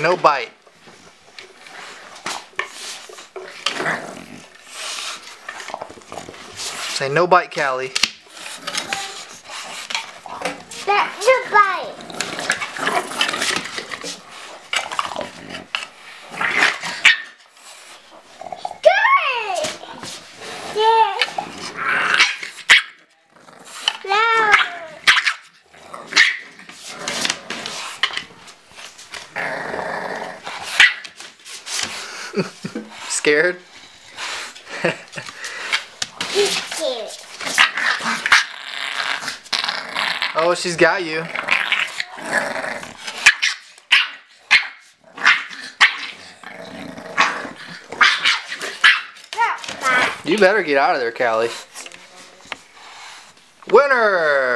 no bite. Say no bite, Cally. Scared? Cute. Oh, she's got you. You better get out of there, Cally. Winner!